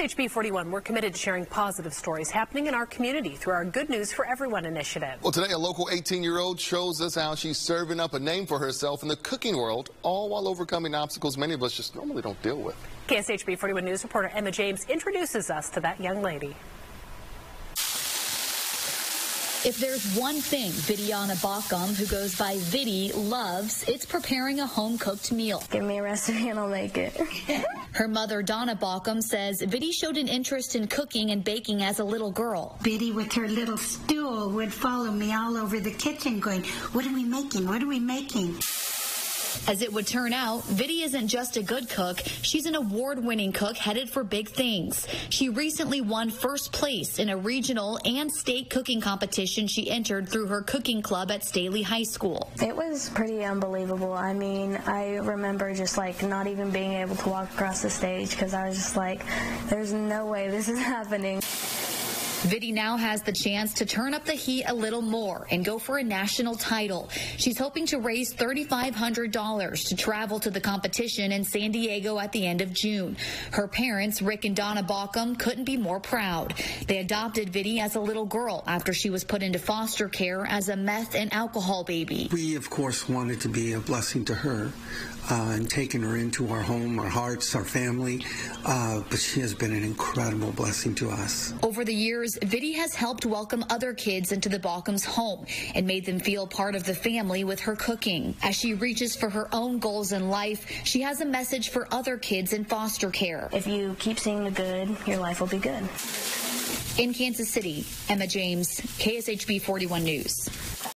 KSHB 41, we're committed to sharing positive stories happening in our community through our Good News for Everyone initiative. Well, today a local 18-year-old shows us how she's serving up a name for herself in the cooking world, all while overcoming obstacles many of us just normally don't deal with. KSHB 41 News reporter Emma James introduces us to that young lady. If there's one thing Vidiana Baucom, who goes by Vidi, loves, it's preparing a home-cooked meal. Give me a recipe and I'll make it. Her mother, Donna Baucom, says Vidi showed an interest in cooking and baking as a little girl. Vidi, with her little stool, would follow me all over the kitchen going, what are we making? What are we making? As it would turn out, Vidi isn't just a good cook, she's an award-winning cook headed for big things. She recently won first place in a regional and state cooking competition she entered through her cooking club at Staley High School. It was pretty unbelievable. I mean, I remember just like not even being able to walk across the stage because I was just like, there's no way this is happening. Vidi now has the chance to turn up the heat a little more and go for a national title. She's hoping to raise $3,500 to travel to the competition in San Diego at the end of June. Her parents, Rick and Donna Baucom, couldn't be more proud. They adopted Vidi as a little girl after she was put into foster care as a meth and alcohol baby. We, of course, wanted to be a blessing to her uh, and taking her into our home, our hearts, our family. Uh, but she has been an incredible blessing to us. Over the years, Vidi has helped welcome other kids into the Baucom's home and made them feel part of the family with her cooking. As she reaches for her own goals in life, she has a message for other kids in foster care. If you keep seeing the good, your life will be good. In Kansas City, Emma James, KSHB 41 News.